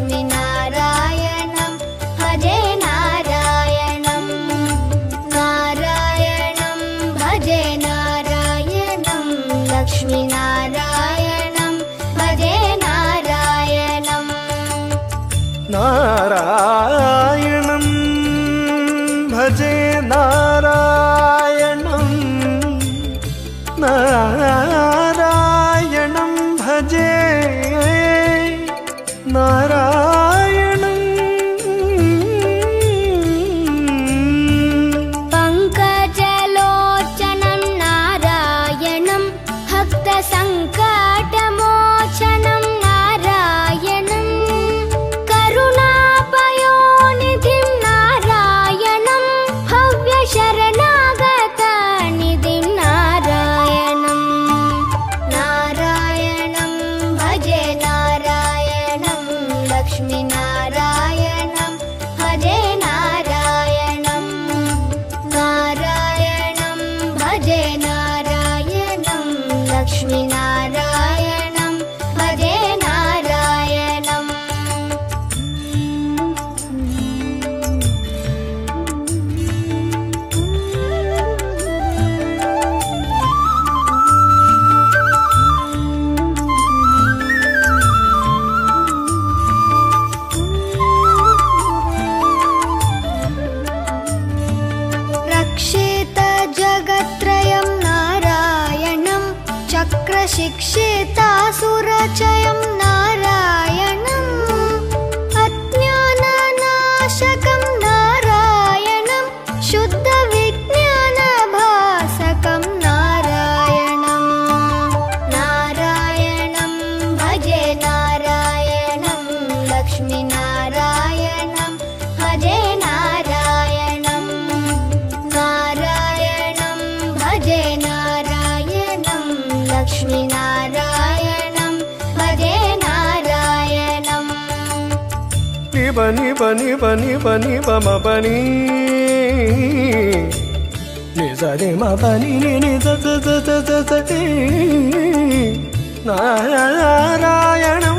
me now शिक्षितासुरचयं नारायणम् अज्ञाननाशकं బని బని బని బని బమ బని నిజరి మని పని నారాయణం